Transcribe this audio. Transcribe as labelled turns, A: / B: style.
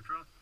A: Central.